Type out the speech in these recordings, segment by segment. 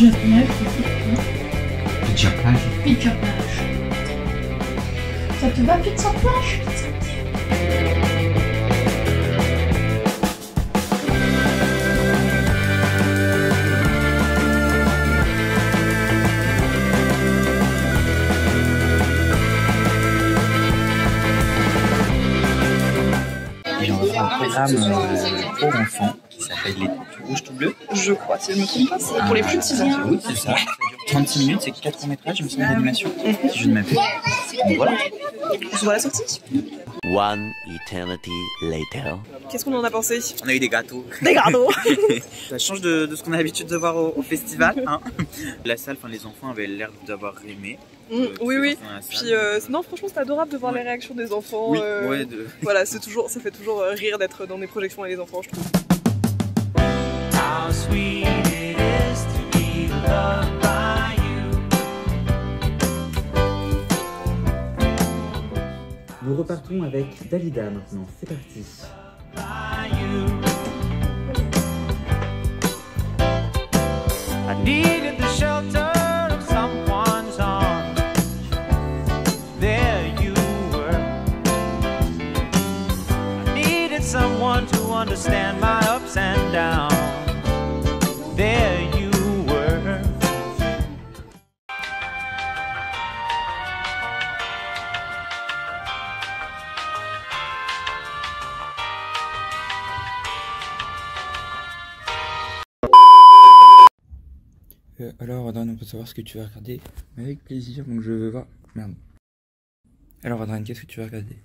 Pizza plage. Pizza plage Pizza plage. Ça te va, pizza plage J'ai lancé programme euh, pour enfants qui s'appelle Les Tout Rouge Tout Bleu. Je crois, si je me trompe pas, c'est pour les plus de 6 ans. Oui, c'est ça. Ça dure 36 minutes, c'est 4 métrages, il me semble, d'animation, si je ne m'abuse. Donc voilà. On se voit à la sortie. One eternity later. Qu'est-ce qu'on en a pensé? On a eu des gâteaux. Des gâteaux Ça change de, de ce qu'on a l'habitude de voir au, au festival. Hein. La salle, enfin, les enfants avaient l'air d'avoir aimé. Mm, Euh, Oui, oui. Puis, euh, non, franchement, c'est adorable de voir les réactions des enfants. Oui, euh, ouais, de... Voilà, c'est toujours, ça fait toujours rire d'être dans des projections avec les enfants, je trouve. How sweet it is to be loved by you. Nous repartons avec Dalida maintenant, c'est parti. I my ups and. There you were. Euh, alors, Adrien, on peut savoir ce que tu vas regarder Avec plaisir, donc je veux voir. Merde. Alors, Adrien, qu'est-ce que tu vas regarder?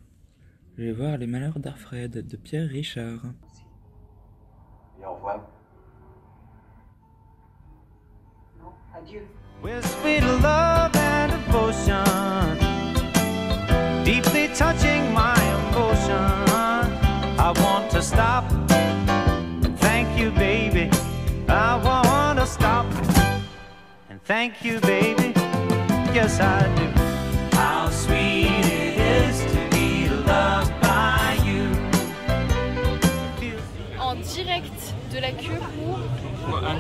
Je vais voir Les Malheurs d'Arfred de Pierre Richard. Et au revoir. With sweet love and devotion, deeply touching my emotion. I want to stop. and Thank you, baby. I want to stop. And thank you, baby. Yes, I do.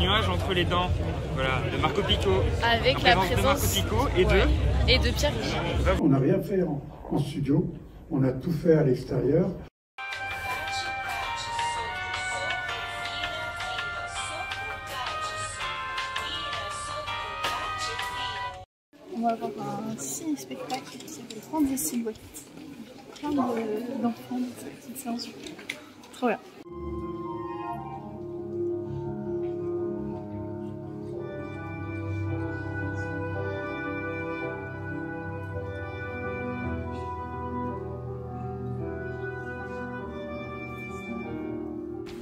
Nuage entre les dents, voilà, de Marco Pico. avec la présence Pico et Ouais. et de Pierre Richard. On n'a rien fait en, en studio, on a tout fait à l'extérieur. On va avoir un ciné-spectacle qui s'appelle Prendre des silhouettes. Plein de- d'enfants dans cette petite séance. Trop bien.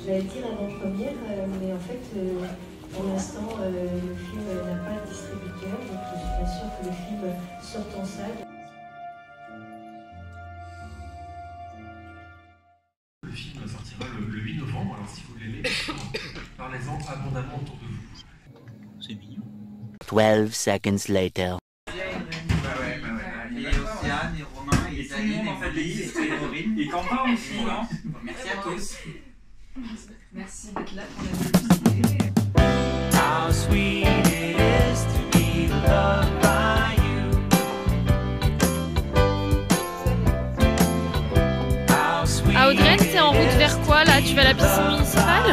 J'allais dire avant-première, euh, mais en fait, euh, pour l'instant, euh, le film n'a pas de distributeur, donc je suis pas sûre que le film sorte en salle. Le film sortira le, le 8 novembre, alors si vous l'aimez, parlez-en abondamment autour de vous. C'est mignon. 12 seconds later. Et Océane, et Romain, et Isaline, et Fabie, et Aurine. Et Quentin aussi, non Merci à tous. Merci d'être là pour la How sweet it is to be loved by you. How sweet À Audrey, t'es en route vers quoi là Tu vas à la piscine municipale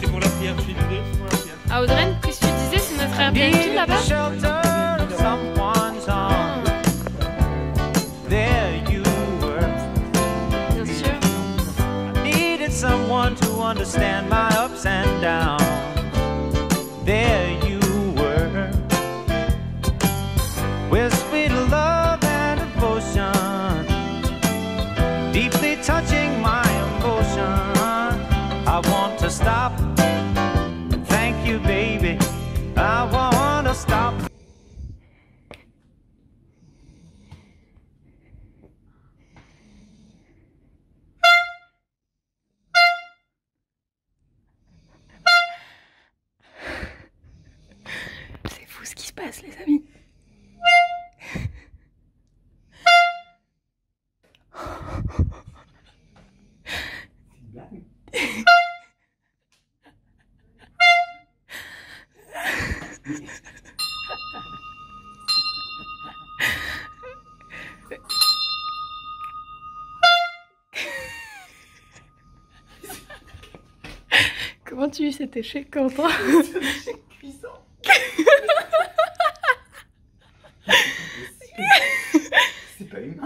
C'est pour la prière, je suis désolé, c'est pour la prière. À Audrey, qu'est-ce que tu disais C'est notre Airbnb là-bas? Understand my ups and downs. There you were. With sweet love and devotion, deeply touching my emotion. I want to stop. Thank you, baby. I want to stop. Passe les amis. Comment tu vis cet échec, Quentin?